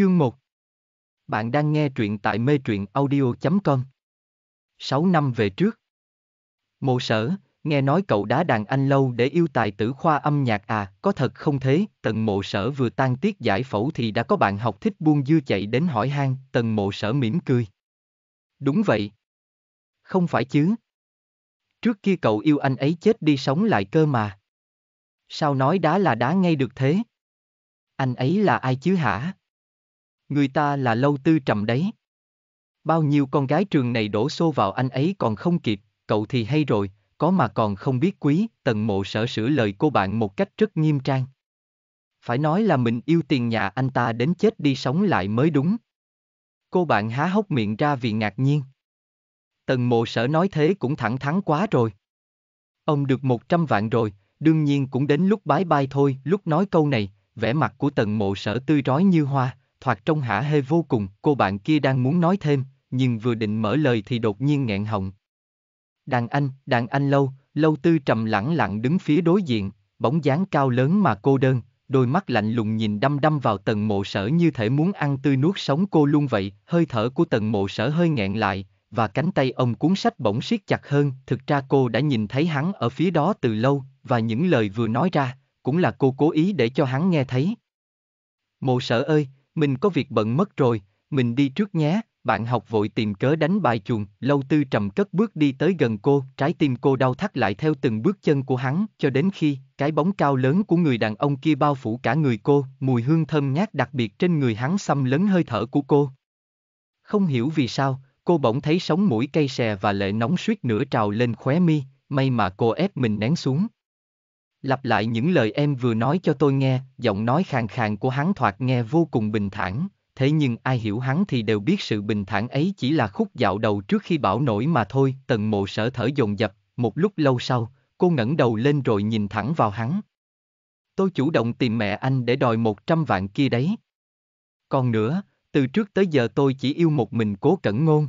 Chương 1 Bạn đang nghe truyện tại mê truyện audio.com 6 năm về trước Mộ sở, nghe nói cậu đã đàn anh lâu để yêu tài tử khoa âm nhạc à, có thật không thế, tần mộ sở vừa tan tiết giải phẫu thì đã có bạn học thích buông dưa chạy đến hỏi han, tần mộ sở mỉm cười. Đúng vậy. Không phải chứ. Trước kia cậu yêu anh ấy chết đi sống lại cơ mà. Sao nói đá là đá ngay được thế? Anh ấy là ai chứ hả? Người ta là lâu tư trầm đấy. Bao nhiêu con gái trường này đổ xô vào anh ấy còn không kịp, cậu thì hay rồi, có mà còn không biết quý, tần mộ sở sửa lời cô bạn một cách rất nghiêm trang. Phải nói là mình yêu tiền nhà anh ta đến chết đi sống lại mới đúng. Cô bạn há hốc miệng ra vì ngạc nhiên. Tần mộ sở nói thế cũng thẳng thắn quá rồi. Ông được 100 vạn rồi, đương nhiên cũng đến lúc bái bai thôi, lúc nói câu này, vẻ mặt của tần mộ sở tươi rói như hoa, thoạt trông hả hê vô cùng, cô bạn kia đang muốn nói thêm, nhưng vừa định mở lời thì đột nhiên nghẹn họng. Đàn anh, đàn anh lâu, lâu tư trầm lẳng lặng đứng phía đối diện, bóng dáng cao lớn mà cô đơn, đôi mắt lạnh lùng nhìn đăm đăm vào tần mộ sở như thể muốn ăn tươi nuốt sống cô luôn vậy, hơi thở của tần mộ sở hơi nghẹn lại, và cánh tay ông cuốn sách bỗng siết chặt hơn, thực ra cô đã nhìn thấy hắn ở phía đó từ lâu, và những lời vừa nói ra, cũng là cô cố ý để cho hắn nghe thấy. Mộ sở ơi, mình có việc bận mất rồi, mình đi trước nhé, bạn học vội tìm cớ đánh bài chuồng, lâu tư trầm cất bước đi tới gần cô, trái tim cô đau thắt lại theo từng bước chân của hắn, cho đến khi, cái bóng cao lớn của người đàn ông kia bao phủ cả người cô, mùi hương thơm ngát đặc biệt trên người hắn xâm lấn hơi thở của cô. Không hiểu vì sao, cô bỗng thấy sống mũi cây xè và lệ nóng suýt nửa trào lên khóe mi, may mà cô ép mình nén xuống. Lặp lại những lời em vừa nói cho tôi nghe, giọng nói khàn khàn của hắn thoạt nghe vô cùng bình thản, thế nhưng ai hiểu hắn thì đều biết sự bình thản ấy chỉ là khúc dạo đầu trước khi bão nổi mà thôi, tần mộ sở thở dồn dập, một lúc lâu sau, cô ngẩng đầu lên rồi nhìn thẳng vào hắn. Tôi chủ động tìm mẹ anh để đòi một trăm vạn kia đấy. Còn nữa, từ trước tới giờ tôi chỉ yêu một mình cố cẩn ngôn.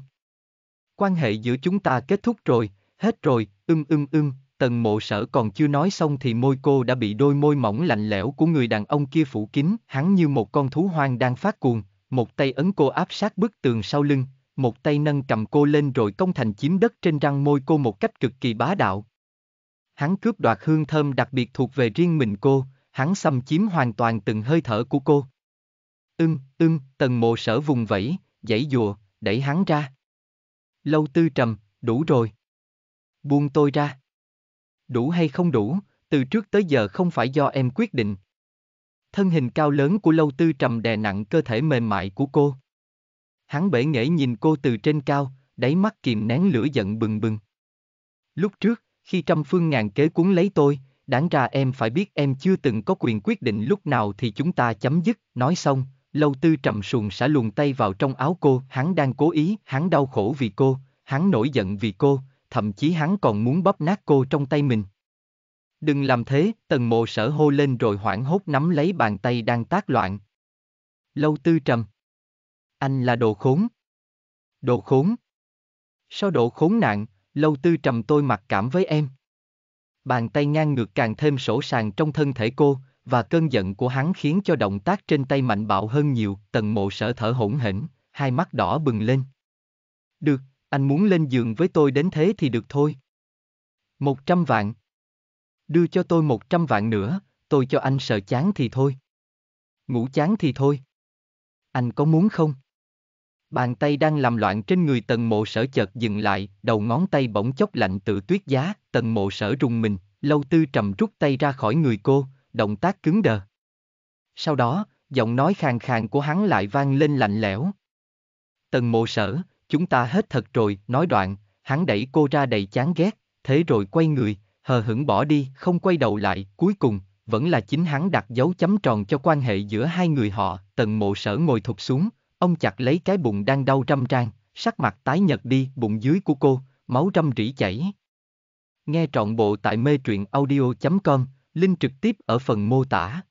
Quan hệ giữa chúng ta kết thúc rồi, hết rồi, ưm ưm ưm, tần mộ sở còn chưa nói xong thì môi cô đã bị đôi môi mỏng lạnh lẽo của người đàn ông kia phủ kín, hắn như một con thú hoang đang phát cuồng, một tay ấn cô áp sát bức tường sau lưng, một tay nâng cầm cô lên rồi công thành chiếm đất trên răng môi cô một cách cực kỳ bá đạo. Hắn cướp đoạt hương thơm đặc biệt thuộc về riêng mình cô, hắn xâm chiếm hoàn toàn từng hơi thở của cô. Ưng, ưng, tần mộ sở vùng vẫy, dãy dùa, đẩy hắn ra. Lâu tư trầm, đủ rồi. Buông tôi ra. Đủ hay không đủ, từ trước tới giờ không phải do em quyết định. Thân hình cao lớn của lâu tư trầm đè nặng cơ thể mềm mại của cô. Hắn bể nghệ nhìn cô từ trên cao, đáy mắt kìm nén lửa giận bừng bừng. Lúc trước, khi trăm phương ngàn kế cuốn lấy tôi, đáng ra em phải biết em chưa từng có quyền quyết định lúc nào thì chúng ta chấm dứt, nói xong, lâu tư trầm sùn xả luồn tay vào trong áo cô, hắn đang cố ý, hắn đau khổ vì cô, hắn nổi giận vì cô, thậm chí hắn còn muốn bóp nát cô trong tay mình. Đừng làm thế, tần mộ sở hô lên rồi hoảng hốt nắm lấy bàn tay đang tác loạn. Lâu tư trầm. Anh là đồ khốn. Đồ khốn. Sao độ khốn nạn, lâu tư trầm tôi mặc cảm với em. Bàn tay ngang ngược càng thêm sổ sàng trong thân thể cô, và cơn giận của hắn khiến cho động tác trên tay mạnh bạo hơn nhiều, tần mộ sở thở hỗn hển, hai mắt đỏ bừng lên. Được, anh muốn lên giường với tôi đến thế thì được thôi. Một trăm vạn. Đưa cho tôi một trăm vạn nữa, tôi cho anh sợ chán thì thôi. Ngủ chán thì thôi. Anh có muốn không? Bàn tay đang làm loạn trên người tần mộ sở chợt dừng lại, đầu ngón tay bỗng chốc lạnh tự tuyết giá, tần mộ sở rùng mình, lâu tư trầm rút tay ra khỏi người cô, động tác cứng đờ. Sau đó, giọng nói khàn khàn của hắn lại vang lên lạnh lẽo. Tần mộ sở, chúng ta hết thật rồi, nói đoạn, hắn đẩy cô ra đầy chán ghét, thế rồi quay người, hờ hững bỏ đi, không quay đầu lại, cuối cùng, vẫn là chính hắn đặt dấu chấm tròn cho quan hệ giữa hai người họ, tần mộ sở ngồi thụt xuống, ông chặt lấy cái bụng đang đau trăm trang, sắc mặt tái nhật đi, bụng dưới của cô, máu trăm rỉ chảy. Nghe trọn bộ tại mê truyện audio.com, link trực tiếp ở phần mô tả.